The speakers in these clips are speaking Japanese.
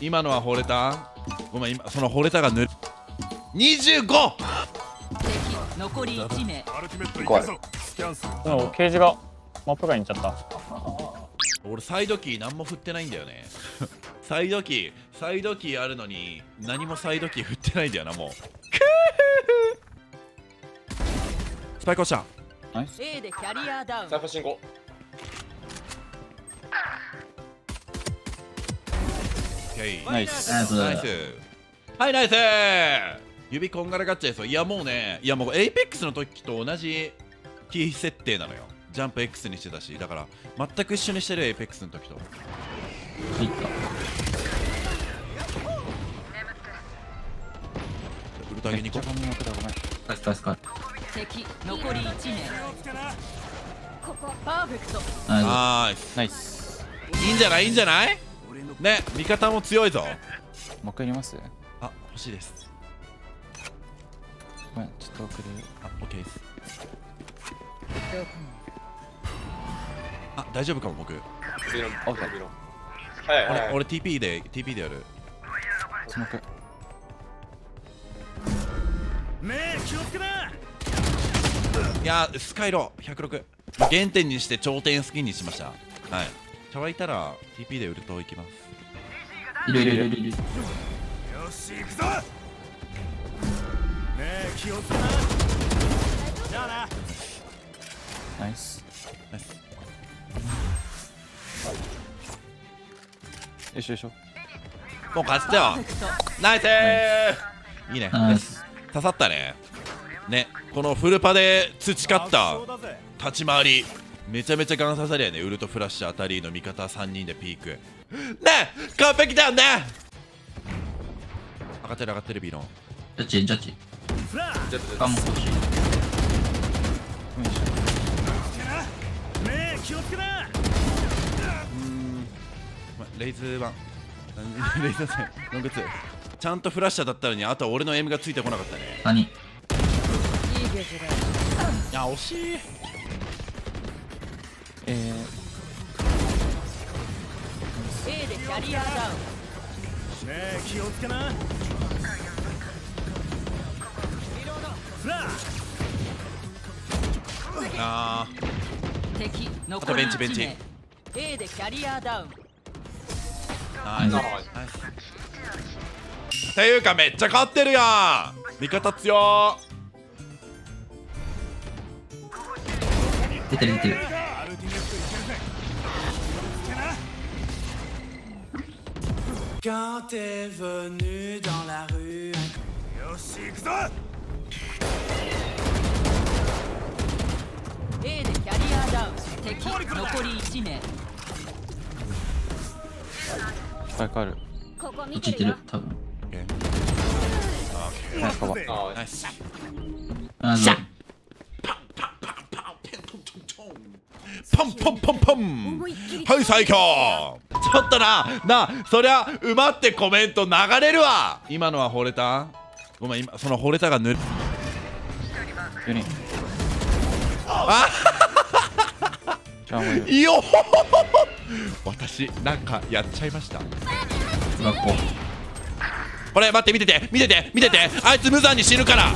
今のは惚れた？ごめん今その惚れたがぬる 25! 敵残り1名。怖い。でもケージがマップ外に行っちゃった。俺サイドキー何も振ってないんだよね。サイドキーサイドキーあるのに何もサイドキー振ってないんだよなもう。スパイク落ちたナイス A でキャリアダウン。サイファー進行オッケーナイスナイスナイスはいナイス指こんがらがっちゃいそう。いやもうねいやもうエイペックスの時と同じキー設定なのよ。ジャンプ X にしてたし。だから全く一緒にしてるエイペックスの時と。いった。ウルト上げに行こう。ナイスナイスカッ敵残り1名。パーフェクト。ナイナイスナイスいいんじゃない？いいんじゃない？ね味方も強いぞ。もう一回やります？あ欲しいです。ごめんちょっと遅れる。あオッケーです。あ大丈夫かも僕。ビロンオッケー。はいはいはい。俺俺 TP で TP でやる。スモークいやースカイロ106原点にして頂点スキンにしました。はい茶はいたら TP でウルト行きます。いるいるいるいる。いるナイス。ナイス。よいしょよいしょ。もう勝ちだよ。ナイス！ーいいね。ナイス刺さったね。ねこのフルパで培った立ち回りめちゃめちゃガン刺さりやね。ウルトフラッシュあたりの味方3人でピーク。ね完璧だよね。上がってる上がってるビロン。ジャッジジャッジ。ジェットジガン。も欲しいよいしまレイズワン。レイズワンロングツー。ちゃんとフラッシャーだったのにあとは俺のエムがついてこなかったね。谷いいゲージだいや惜しいょえ A でキャリアダウン。あ敵残りあとベンチベン1チ。名 A でキャリアダウン。ーナイスナイス。っていうかめっちゃ勝ってるやん。味方強。出てる出てる Quand t'es venu dans la rue. A でキャリアダウン敵残り1名。スパイクある。こっち行ってる多分。ナイスカバーあナイスあのパンパンパンパン。はい最強ちょっとななそりゃ馬ってコメント流れるわ。今のは惚れた？ごめん今その惚れたがぬる4人あじゃあもういるいいよ私なんかやっちゃいました。学校これ待って見てて見てて見ててあいつ無残に死ぬから。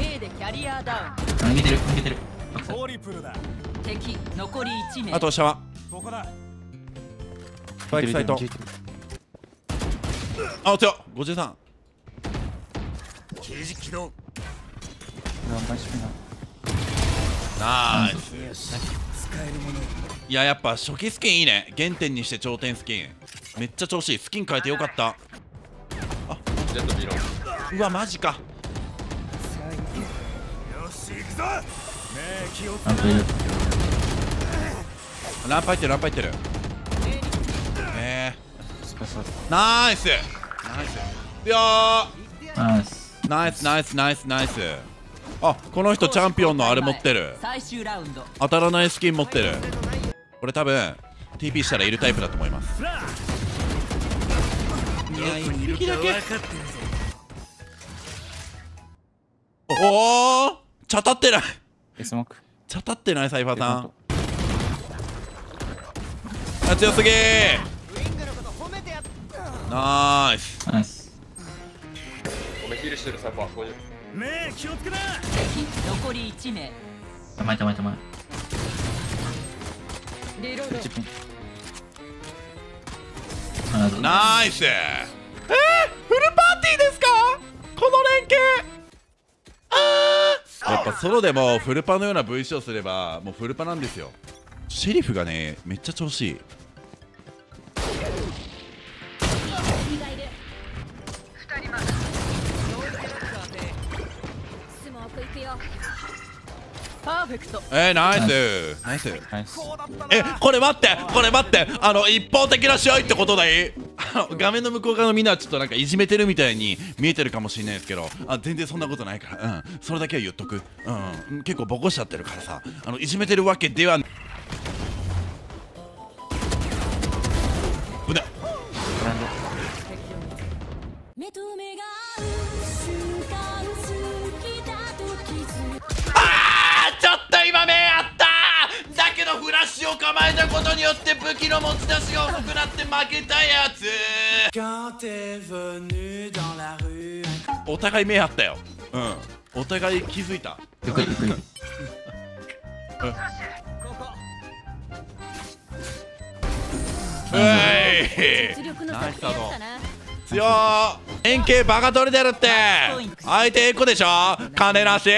A でキャリアダウあ逃げてる逃げてる。バックサイン敵残り1名。あと下はスパイクサイトあ強っ53うわナイス。ピナナイスいややっぱ初期スキンいいね。原点にして頂点スキン。めっちゃ調子いい。スキン変えてよかった。ジェットビロンうわマジか。なんといるランパ入ってるランパ入ってるナイスナイスいやナイスー。ナイスナイスナイスナイスあこの人チャンピオンのあれ持ってる。最終ラウンド当たらないスキン持ってる。これ多分 TP したらいるタイプだと思います。いや一匹だけ。おお茶立ってないえスモーク茶立ってないサイファーさんあ強すぎーナイスナイスごめんヒールしてるサイファー50敵残り1名手前手前手前リロード。ナイスえー、フルパーティーですか？この連携。あー。やっぱソロでもフルパのような VC をすればもうフルパなんですよ。シェリフがねめっちゃ調子いいフェクトえー、ナイス。ナイス。ナイス。えこれ待ってこれ待って。あの一方的な試合ってことでい 画面の向こう側のみんなはちょっとなんかいじめてるみたいに見えてるかもしれないですけど。あ全然そんなことないから。うん。それだけは言っとく。うん。結構ボコしちゃってるからさ。あのいじめてるわけではぶねっと今目あった。だけどフラッシュを構えたことによって武器の持ち出しが遅くなって負けたやつ。お互い目あったよ。うん。お互い気づいた。うえいナイスだぞ強ー円形バカ取り出るって相手エコでしょ金なし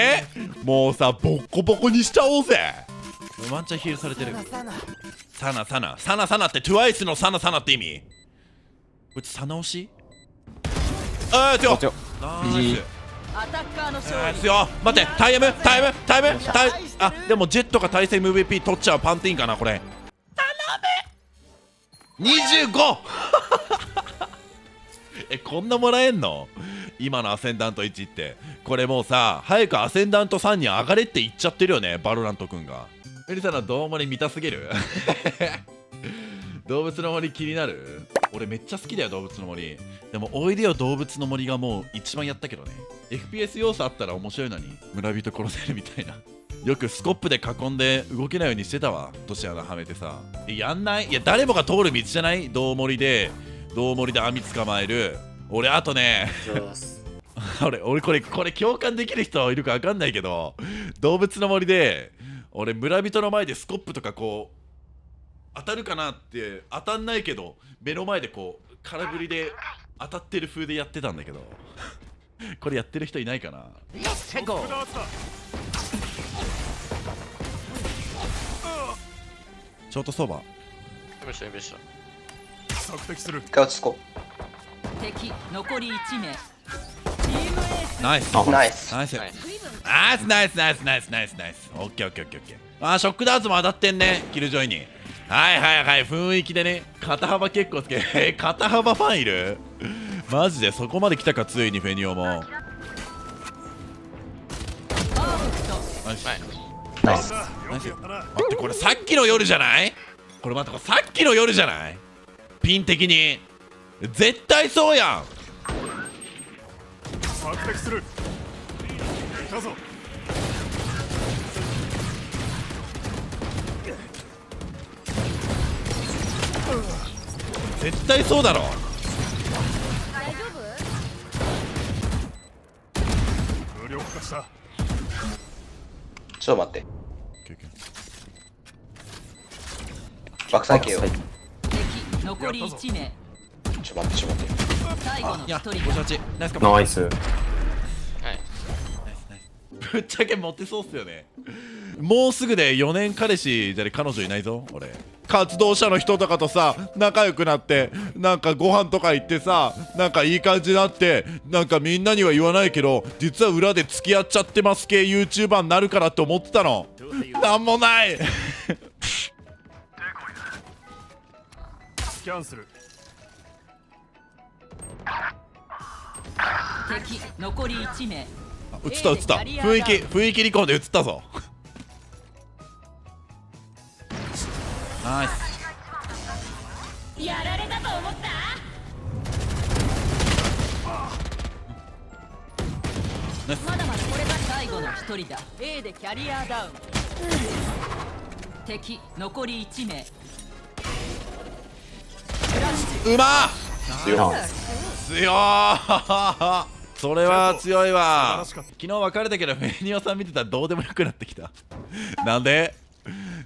もうさボッコボコにしちゃおうぜ。ワンチャンヒールされてる。サナサナサナサナって TWICE のサナサナって意味。こいつサナ押し？あー強強ナイス。アタッカーの勝利。ナイスよ待ってタイムタイムタイムタイあでもジェットが対戦 MVP 取っちゃうパンティーンかなこれ。頼め25 えこんなもらえんの？今のアセンダント1って。これもうさ早くアセンダント3に上がれって言っちゃってるよねバロラント君が。エリさんのどう森見たすぎる？動物の森気になる？俺めっちゃ好きだよ動物の森。でもおいでよ動物の森がもう一番やったけどね。FPS 要素あったら面白いのに村人殺せるみたいな。よくスコップで囲んで動けないようにしてたわ年穴はめてさ。やんない？いや誰もが通る道じゃない？道森で。道森で網捕まえる。俺あとね。俺俺これこれ共感できる人いるか分かんないけど動物の森で俺村人の前でスコップとかこう当たるかなって当たんないけど目の前でこう空振りで当たってる風でやってたんだけど。これやってる人いないかな？ショー。トそば見ました見ました一回落ち着こ敵残り1名。ナイスうナイスナイスはいナイスナイスナイスナイスナイスナイスオッケーオッケーオッケーオッケーあーショックダーツも当たってんね。キルジョイに。はいはいはい。雰囲気でね。肩幅結構つけ。え肩幅ファンいる？マジで？そこまで来たかついにフェニオも。ナイスナイス待ってこれさっきの夜じゃない？これ待ってこれさっきの夜じゃない？ピン的に。絶対そうやん。絶対そうだろ。大丈夫ちょっと待って。爆砕系よ敵残り1名。ちょっと待ってちょっと待って。最後のいや1人58ナイスナイス。はい。ぶっちゃけモテそうっすよね。もうすぐで4年彼氏じゃね彼女いないぞ俺。活動者の人とかとさ仲良くなってなんかご飯とか行ってさなんかいい感じになってなんかみんなには言わないけど実は裏で付き合っちゃってます系 YouTuber になるからって思ってたの。なんもない敵残り1名。あ映った映った。雰囲気雰囲気離婚で映ったぞ。ナイス。やられたと思った？まだまだこれが最後の1人だ。A でキャリアダウン。敵残り1名うま強い。強ーそれは強いわ。昨日別れたけどフェニオさん見てたらどうでもよくなってきた。なんで？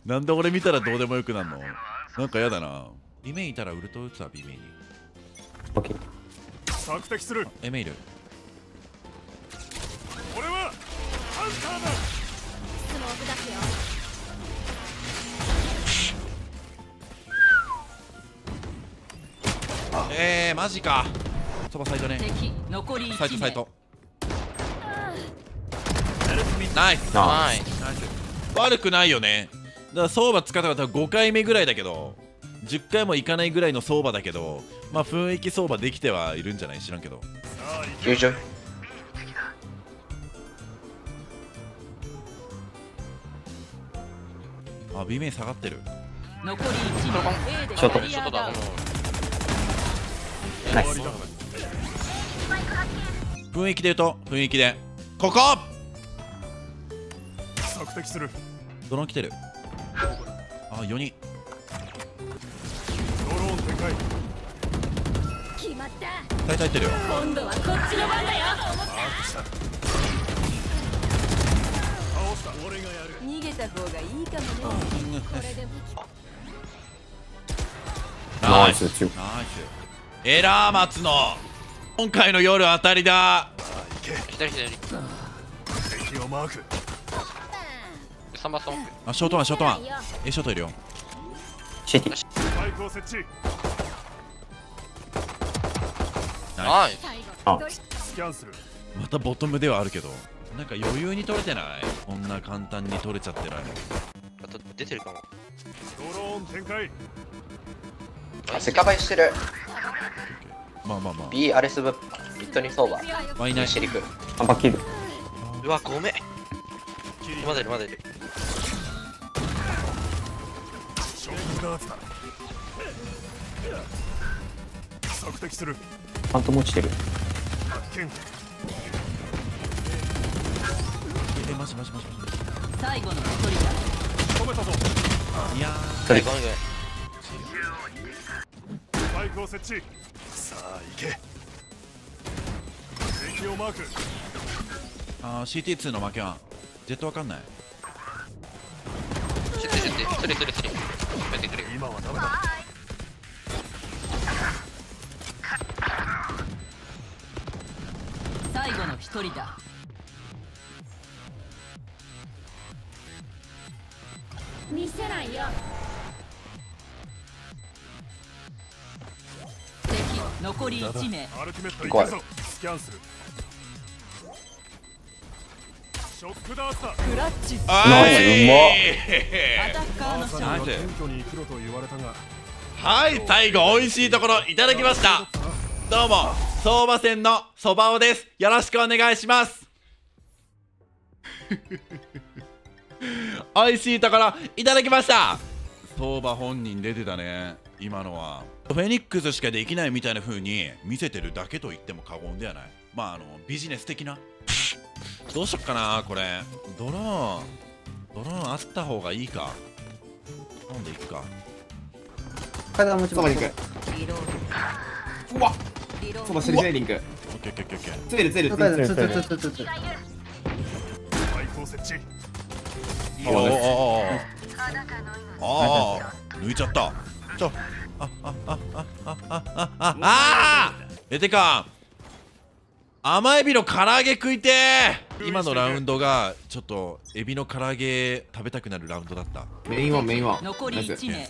なんで俺見たらどうでもよくなるの？なんかやだな。ビメイいたらウルト打つわビメイ。にオッケー。索敵する。エメイル。俺はハンターだ。スモーク出すよえー、マジか。そばサイトね。敵残り1名。サイトサイト。ナイスナイナイス悪くないよね。だから相場使った方は5回目ぐらいだけど10回もいかないぐらいの相場だけどまあ雰囲気相場できてはいるんじゃない？知らんけど。友情あ B 面下がってる。残り1名。A でショートキャリア外だナイス雰囲気で言うと雰囲気で。ここ！索敵する。ドローン来てる。あ4人。ドローン展開決まった。大体入ってるよ。今度はこっちの番だよ。倒した。俺がやる。逃げた方がいいかもね。これでもナイス。ナイス。強いナイスエラー松の。今回の夜当たりだ。左左敵をマーク3番ストップあショートワンショートワンえショートいるよ CT スパイクを設置ナイス最あ後スキャンするまたボトムではあるけどなんか余裕に取れてないこんな簡単に取れちゃってないあと出てるかもドローン展開あセカバイしてるまあまあま B アレスブミッドに相場あまあいないシリクあバッキルうわごめん。まだいるまだいる。ショックダーツだ索敵する。ファントム落ちてる。発見。えマジマジマジマ最後の1人だ。止めたぞジいやそれごめんごめイクを設置。さあ行け。敵をマーク。ーあー CT2 の負けは。ジェットわかんない。シュッてシュッてくれ。今はダメだ。最後の1人だ。見せないよ残り1名。アルティメット怖い。スキャンする。ショックダーツだクラッチ。うまアタッカーのには謙虚に生きろと言われたがはい最後美味しいところいただきました。どうも相場線のそばおです。よろしくお願いします。美味しいところいただきました。相場本人出てたね今のは。フェニックスしかできないみたいな風に見せてるだけと言っても過言ではない。まああのビジネス的な。どうしよっかなこれ。ドローン。ドローンあった方がいいか。なんでいくか。そばに行くうわ。そばシリセーリングオッケーオッケーオッケーオッケー。ついるついる。ついるついるついる。スパイクを設置。おおおおおお抜いちゃったちょあああああああああえてか甘エビの唐揚げ食いてー今のラウンドがちょっとエビの唐揚げ食べたくなるラウンドだったメインワンメインワン残り1名れ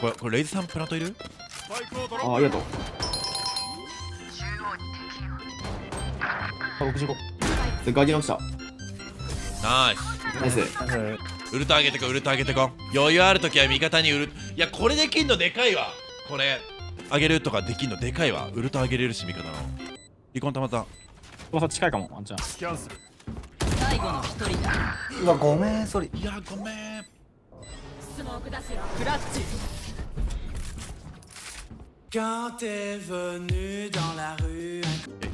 これこれレイズさんプラントいるスパイクをドローあありがとうあ65でガーディアンしたナイスナイスウルト上げてこウルト上げてこ余裕あるときは味方にウルいやこれできんのでかいわ。これ。上げるとかできんの。でかいわ。ウルト上げれるし味方の。離婚たまったまさ近いかもワンちゃん。スキャンする。最後の1人だ。うわごめんソリいやごめん。スモーク出すよ。クラッチ。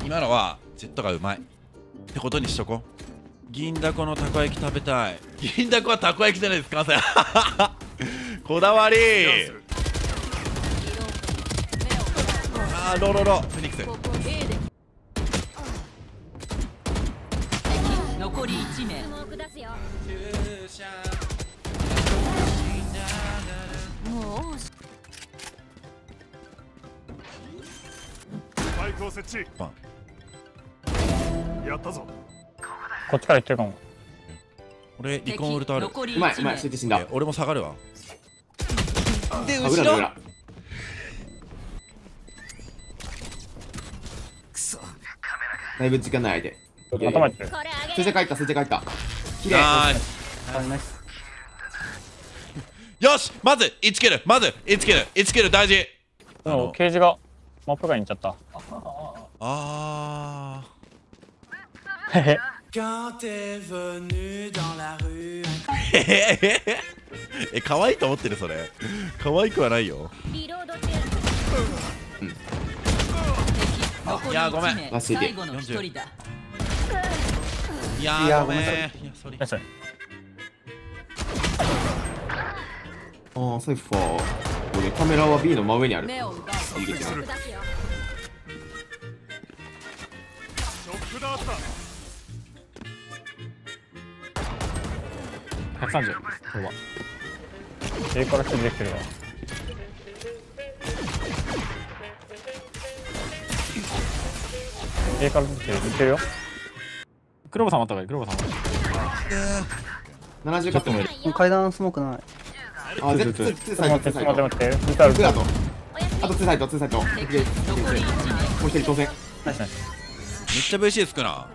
今のはジェットがうまい。ってことにしとこ銀だこのたこ焼き食べたい。銀だこはたこ焼きじゃないですかこだわり。あーロロロ。フェニックス残り1名もうスパイクを設置。バンやったぞ。こっちから行ってるかも。俺リコンウルトある。うまいう1名まいスイッチ死んだ。え俺も下がるわであ後ろ。裏だ裏だいぶ時間ない相手。頭いってる。これあげ数字る書いた数字書いた。綺麗。ナイスあナイス。よしまず1キルまず1キル1キル大事。でもケージがマップ外に行っちゃっあた。へへ Quand t'es venu dans la rue. え可愛いと思ってるそれ。可愛くはないよ。リロード中残りいやごめん。1名。ラストいけ最後の1人だ。いやごめん。いやごめん。なさソリナイスああサイファー。俺カメラは B の真上にある。ショックダー130そうだ A から指示できてるわ。A から出てる出てるよ。クロボさん待った方がいい。クロボさん待った70カットもいる階段スモークない。あ絶対2サイド2待ってサイド待って待って見たら2だと。おやすみ。あと2サイド2サイド。もう1名一人当選。ナイスナイス。めっちゃ VC つくな。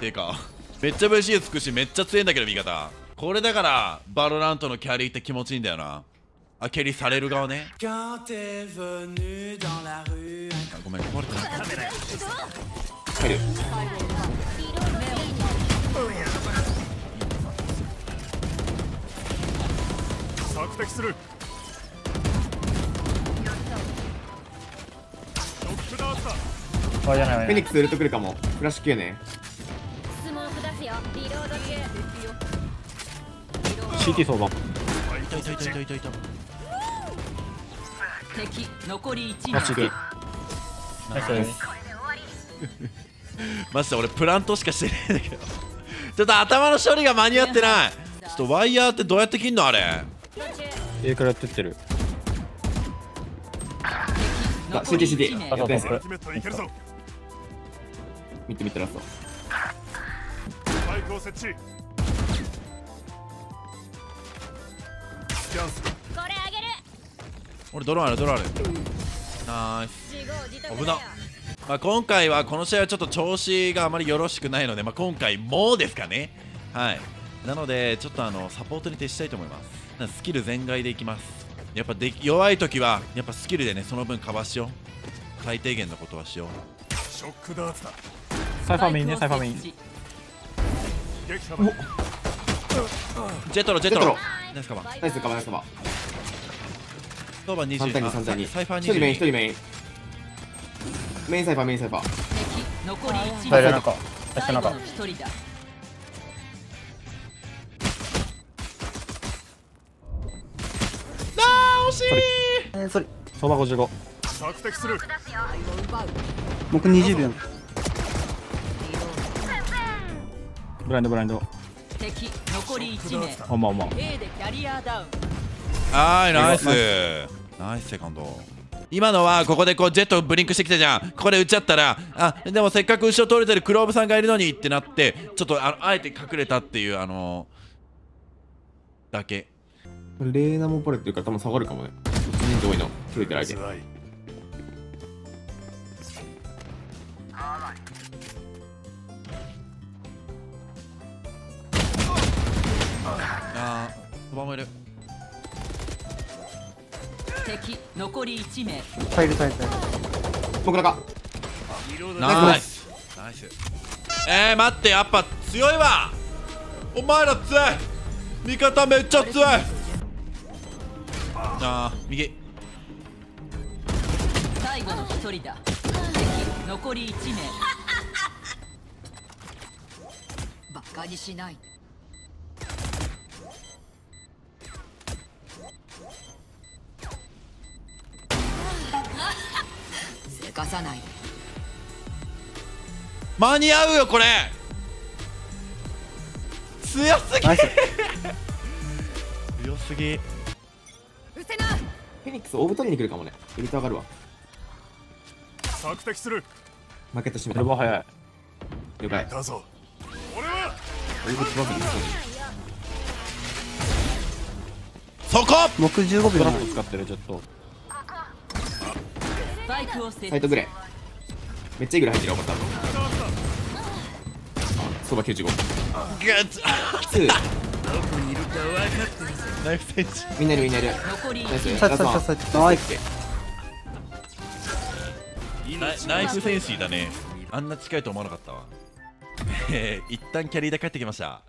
ていうかめっちゃ VC つくしめっちゃ強いんだけど味方これだからバロラントのキャリーって気持ちいいんだよな。あキャリーされる側ね。あごめん壊れてない入る。索敵するあじゃないフェニックスウルトくるかも。フラッシュ9ね。スモーク出すよ。リロード中 CT 相場。スパイクを設置いたいたい。た敵残り1ラッシュ名 CT ナイスナイス。マジで俺プラントしかしてないんだけど。ちょっと頭の処理が間に合ってない。ちょっとワイヤーってどうやって切んのあれ。A からやってってる。あ残り CT 1名やってんすあアルティメットいけるぞ見て見てラスト。スパイクを設置スキャンするこれあげる。俺ドローンあるドローンある。ナイス危な。まあ、今回はこの試合はちょっと調子があまりよろしくないので、まあ、今回もですかね。はい。なのでちょっとあのサポートに徹したいと思います。スキル全開でいきます。やっぱで弱い時はやっぱスキルでねその分カバーしよう。最低限のことはしよう。ショックダーツだ。サイファーメインねサイファーメイン。撃破だジェトロジェトロ。ジェトロナイスカバー。ナイスカバーナイスカバー。ソーバー3対2 20 3対2サイファー1人メイン1 20人メイン。メインサイファーメインサイファー。敵残り1名大丈夫なんか下中最後の1人だ惜しい。えー、それ相場55索敵する。僕20秒。ブラインドブラインド敵残り1名。あまあまあ。A でキャリアダウン。はいナイス。ナイス。セカンド。今のはここでこうジェットブリンクしてきたじゃん。ここで撃っちゃったらあでもせっかく後ろ取れてるクローブさんがいるのにってなってちょっとあのあえて隠れたっていうあのだけ。レーナもポレっていうから多分下がるかもね。人数多いの。取れてる相手バもいる敵残り1名。タイルタイルタイル僕らか。ナイス。ナイス。えー、待ってやっぱ強いわ。お前ら強い。味方めっちゃ強い。あー右。最後の1人だ。敵残り1名。バカにしないかさない。で間に合うよこれ。強すぎ。強すぎ。うせな。フェニックスオーブ取りに来るかもね。エリート上がるわ。索敵する。マーケット閉めた。これは早い。了解。だぞ。俺はそこ。僕15トラッ秒使ってるちょっとサイトグレー。めっちゃいいぐらい入ってるよ多分。相場95グッズ2ナイフセンチ。みんなにみんなに残りナイス。サイトサイトサイトナイフセンシーだねあんな近いと思わなかったわえー一旦キャリーで帰ってきました